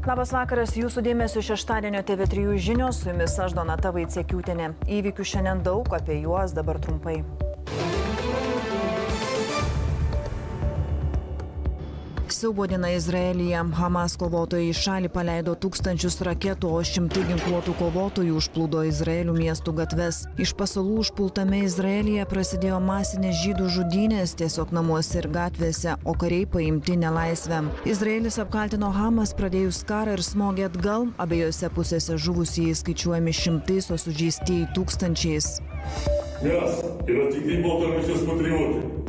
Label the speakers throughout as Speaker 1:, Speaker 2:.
Speaker 1: Labas vakaras, jūsų dėmesio šeštadienio TV3 žinios, su jumis aš Donata Vaitsiekiūtinė. Įvykių šiandien daug, apie juos dabar trumpai. Siaubo diena Izraelyje. Hamas kovotojai į šalį paleido tūkstančius raketų, o šimtai ginkluotų kovotojų užplūdo Izraelių miestų gatves. Iš pasalų užpultame Izraelyje prasidėjo masinės žydų žudynės tiesiog namuose ir gatvėse, o kariai paimti nelaisvę. Izraelis apkaltino Hamas pradėjus karą ir smogė atgal, abiejose pusėse žuvusieji skaičiuojami šimtais, o sužeistieji tūkstančiais.
Speaker 2: Mes yra tikri Baltarusijos patriotai.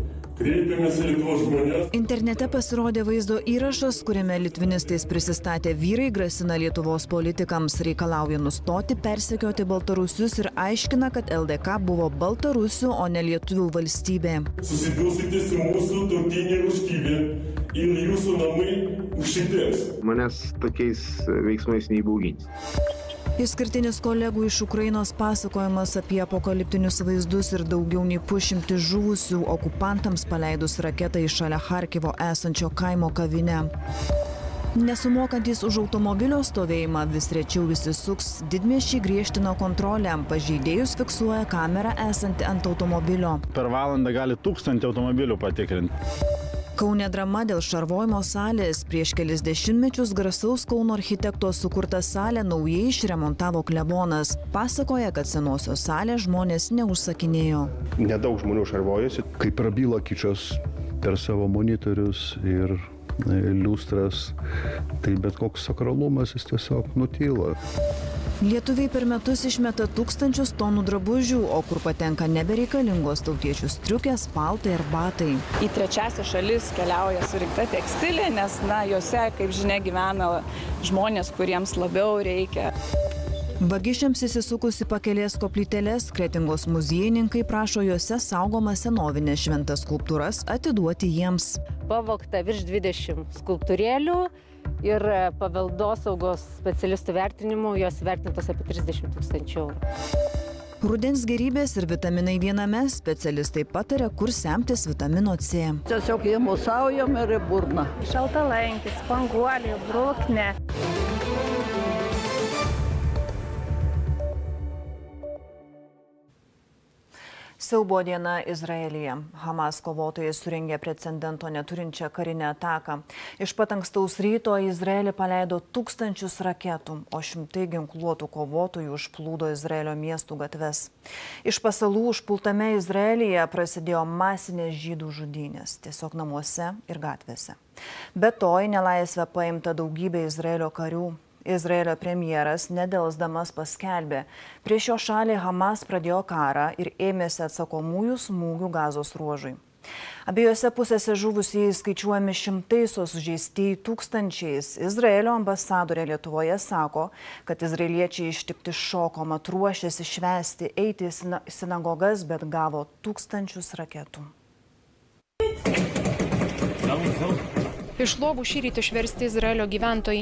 Speaker 2: Kreipiamės į Lietuvos žmonės.
Speaker 1: Internete pasirodė vaizdo įrašas, kuriame litvinistais prisistatę vyrai grasina Lietuvos politikams, reikalauja nustoti persekioti Baltarusius ir aiškina, kad LDK buvo Baltarusių, o ne Lietuvių valstybė.
Speaker 2: Susidūsite su mūsų tautinė valstybė ir jūsų namai užsitęs.
Speaker 3: Manęs tokiais veiksmais neįbaugins.
Speaker 1: Išskirtinis kolegų iš Ukrainos pasakojimas apie apokaliptinius vaizdus ir daugiau nei pušimti žuvusių okupantams paleidus raketą į šalia Harkivo esančio kaimo kavinę. Nesumokantys už automobilio stovėjimą vis rečiau visi suks, didmiešiai griežtino kontrolę, pažeidėjus fiksuoja kamera esanti ant automobilio.
Speaker 4: Per valandą gali tūkstantį automobilių patikrinti.
Speaker 1: Kaune drama dėl šarvojimo salės. Prieš kelis dešimtmečius garsaus Kauno architekto sukurtą salę naujai išremontavo klebonas. Pasakoja, kad senosios salės žmonės neužsakinėjo.
Speaker 5: Nedaug žmonių šarvojasi.
Speaker 6: Kai prabyla kičas per savo monitorius ir liustras, tai bet koks sakralumas jis tiesiog nutyla.
Speaker 1: Lietuviai per metus išmeta tūkstančius tonų drabužių, o kur patenka nebereikalingos tautiečių striukės, paltai ir batai.
Speaker 7: Į trečiasią šalis keliauja surinkta tekstilė, nes, na, juose, kaip žinia, gyvena žmonės, kuriems labiau reikia.
Speaker 1: Vagišiams įsisukus į pakelės koplyteles, kretingos muziejininkai prašo juose saugomas senovinės šventas skulptūras atiduoti jiems.
Speaker 8: Pavokta virš 20 skulptūrėlių ir paveldosaugos specialistų vertinimu jos vertintos apie 30 tūkstančių eurų.
Speaker 1: Rudens gerybės ir vitaminai viename specialistai patarė, kur semtis vitamino C.
Speaker 9: Tiesiog įmusaujam ir į burną.
Speaker 10: Šaltalankis, spanguolė, bruknė.
Speaker 1: Siaubo diena Izraelyje. Hamas kovotojai suringė precedento neturinčią karinę ataką. Iš pat ankstaus ryto Izraelį paleido tūkstančius raketų, o šimtai ginkluotų kovotojų užplūdo Izraelio miestų gatves. Iš pasalų užpultame Izraelyje prasidėjo masinės žydų žudynės, tiesiog namuose ir gatvėse. Be to į nelaisvę paimta daugybė Izraelio karių. Izraelio premjeras nedelsdamas paskelbė, prieš jo šalį Hamas pradėjo karą ir ėmėsi atsakomųjų smūgių gazos ruožui. Abiejose pusėse žuvusieji skaičiuojami šimtais, o sužeistieji tūkstančiais. Izraelio ambasadorė Lietuvoje sako, kad izraeliečiai ištikti šoko mat ruošėsi švesti, eiti į sinagogas, bet gavo tūkstančius raketų.
Speaker 11: Iš lovų šį rytį išversti Izraelio gyventojai